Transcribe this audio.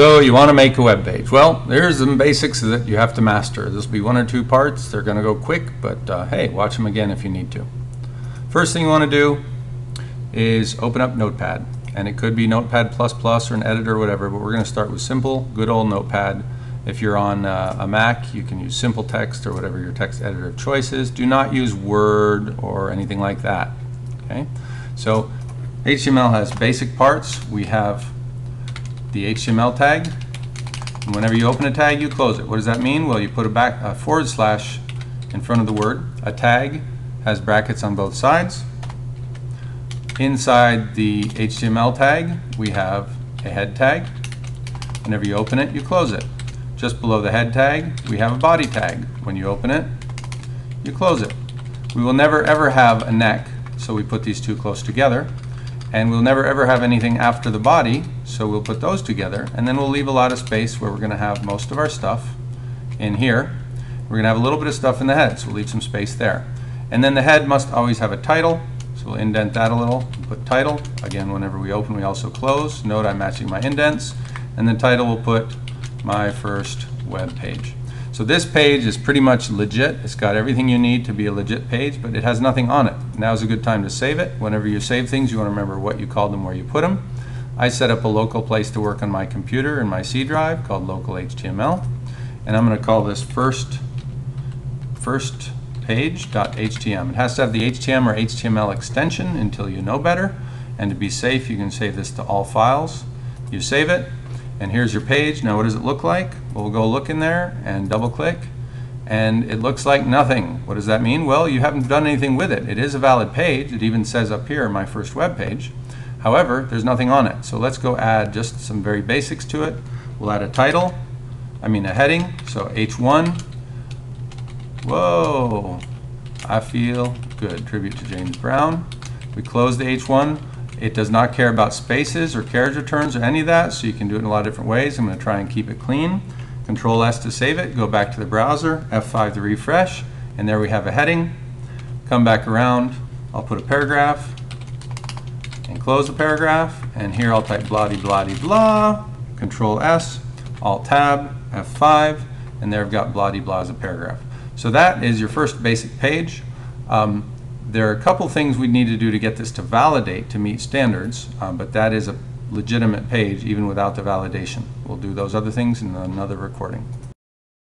So you want to make a web page. Well, there's some basics that you have to master. This will be one or two parts. They're going to go quick, but uh, hey, watch them again if you need to. First thing you want to do is open up Notepad. And it could be Notepad++ or an editor or whatever, but we're going to start with simple, good old Notepad. If you're on uh, a Mac, you can use Simple Text or whatever your text editor of choice is. Do not use Word or anything like that. Okay? So HTML has basic parts. We have the HTML tag. And whenever you open a tag, you close it. What does that mean? Well, you put a back a forward slash in front of the word. A tag has brackets on both sides. Inside the HTML tag, we have a head tag. Whenever you open it, you close it. Just below the head tag, we have a body tag. When you open it, you close it. We will never ever have a neck, so we put these two close together. And we'll never ever have anything after the body, so we'll put those together. And then we'll leave a lot of space where we're going to have most of our stuff in here. We're going to have a little bit of stuff in the head, so we'll leave some space there. And then the head must always have a title, so we'll indent that a little, put title. Again, whenever we open, we also close. Note I'm matching my indents. And then title will put my first web page. So this page is pretty much legit. It's got everything you need to be a legit page, but it has nothing on it. Now's a good time to save it. Whenever you save things, you want to remember what you called them, where you put them. I set up a local place to work on my computer in my C drive called local HTML. And I'm going to call this first, first page.htm. It has to have the HTM or HTML extension until you know better. And to be safe, you can save this to all files. You save it, and here's your page. Now what does it look like? We'll go look in there and double click and it looks like nothing. What does that mean? Well, you haven't done anything with it. It is a valid page. It even says up here, my first web page. However, there's nothing on it. So let's go add just some very basics to it. We'll add a title, I mean a heading, so H1. Whoa, I feel good. Tribute to James Brown. We close the H1. It does not care about spaces or carriage returns or any of that, so you can do it in a lot of different ways. I'm going to try and keep it clean. Control S to save it, go back to the browser, F5 to refresh, and there we have a heading. Come back around, I'll put a paragraph, and close the paragraph, and here I'll type blah blah blah, Control S, Alt Tab, F5, and there I've got blah blah as a paragraph. So that is your first basic page. Um, there are a couple things we need to do to get this to validate to meet standards, um, but that is a legitimate page even without the validation. We'll do those other things in another recording.